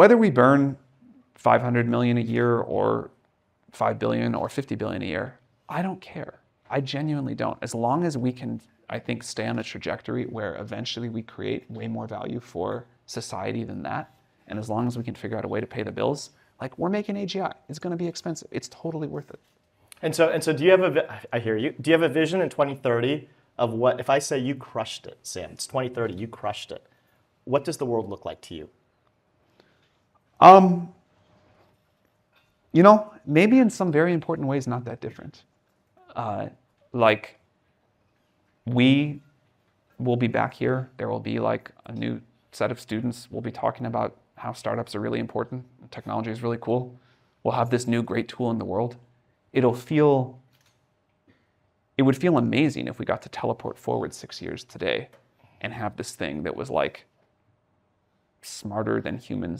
whether we burn 500 million a year or 5 billion or 50 billion a year, I don't care. I genuinely don't. As long as we can, I think, stay on a trajectory where eventually we create way more value for society than that, and as long as we can figure out a way to pay the bills, like we're making AGI. It's going to be expensive. It's totally worth it. And so, and so, do you have a? I hear you. Do you have a vision in 2030 of what? If I say you crushed it, Sam, it's 2030. You crushed it. What does the world look like to you? Um, you know, maybe in some very important ways, not that different. Uh, like, we will be back here. There will be like a new set of students. We'll be talking about how startups are really important. Technology is really cool. We'll have this new great tool in the world. It'll feel, it would feel amazing if we got to teleport forward six years today and have this thing that was like smarter than humans